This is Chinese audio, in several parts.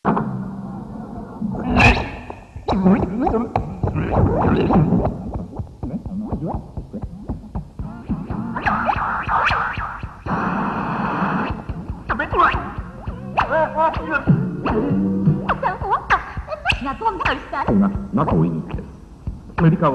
什么鬼？哎呀，我晕！我讲过，你不要偷看。那那我问你，你回答我。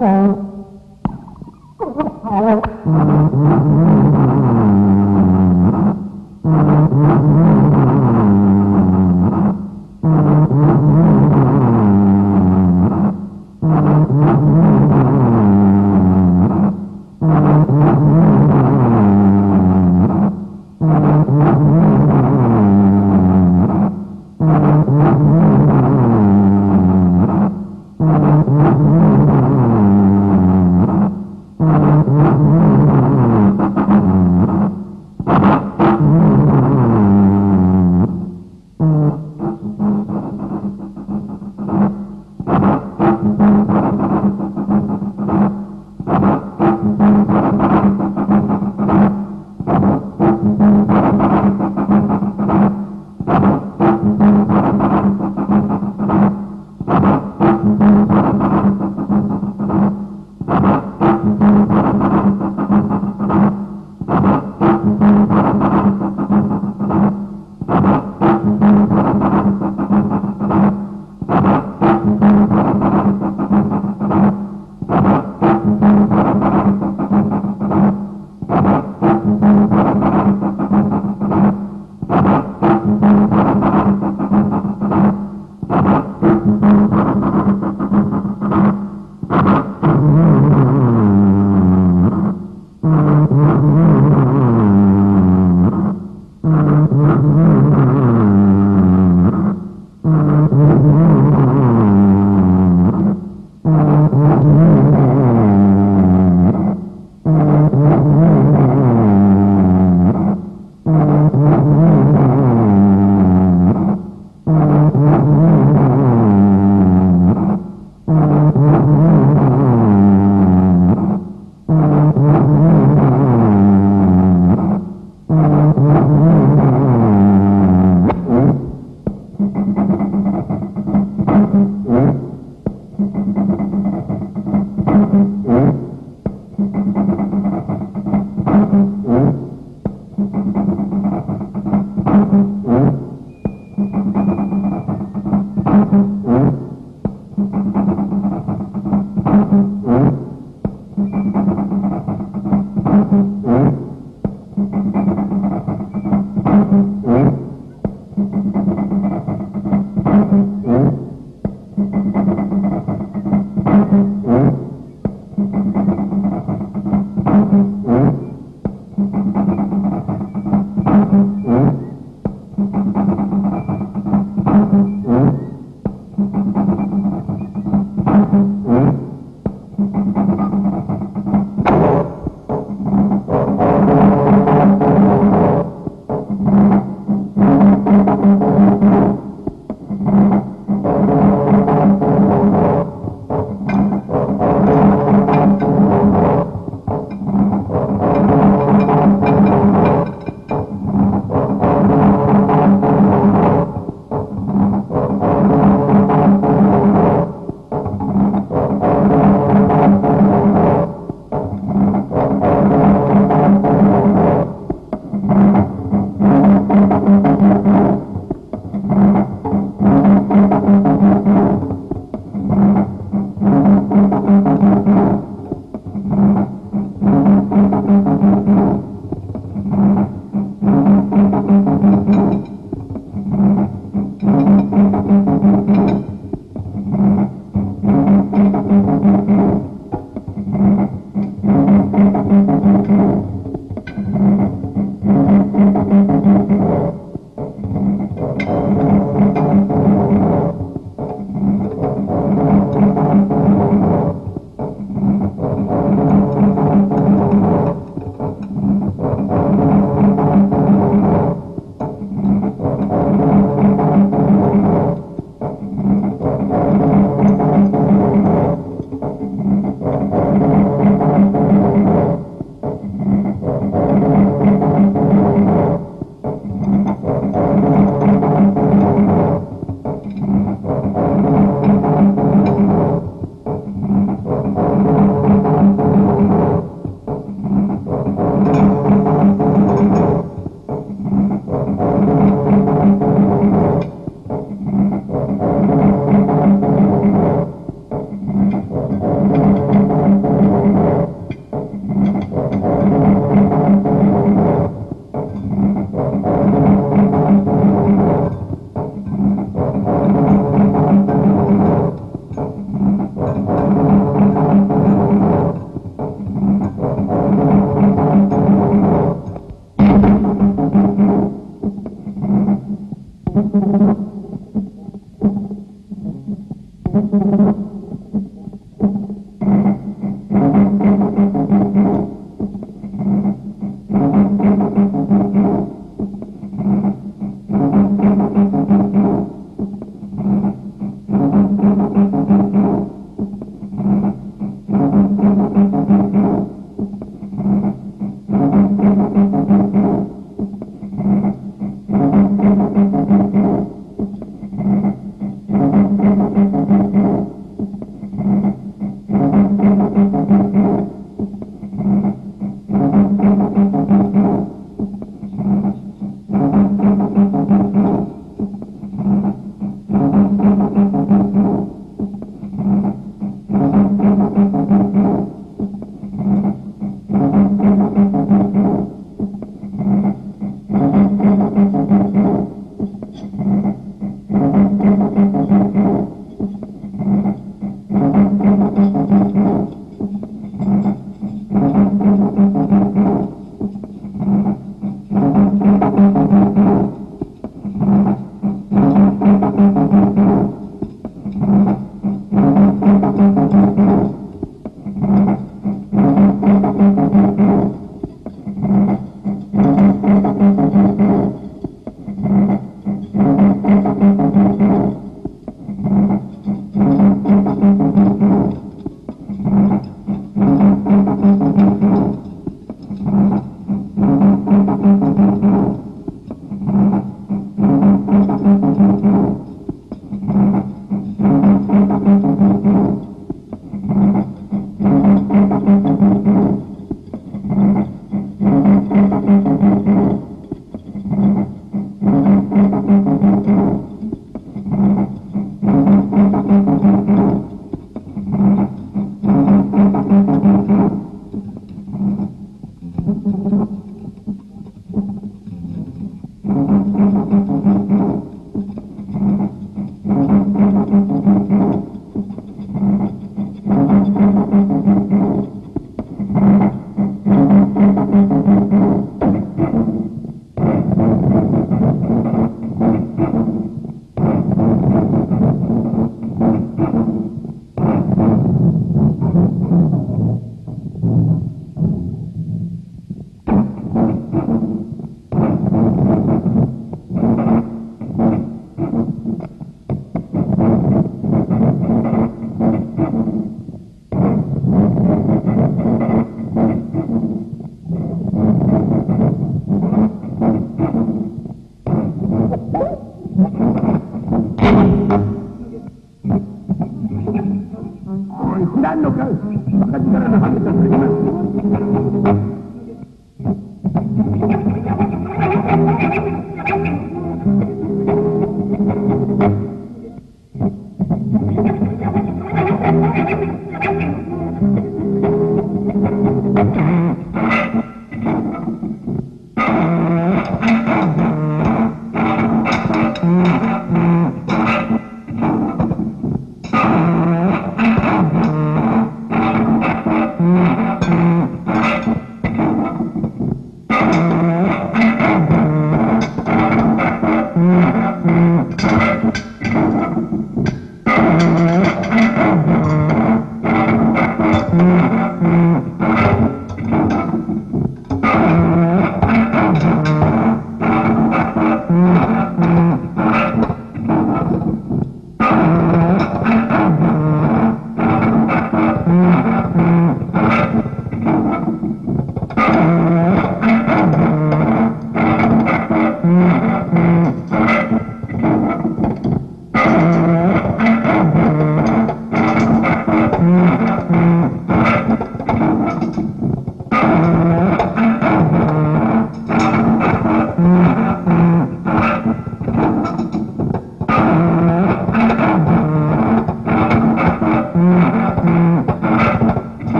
Oh,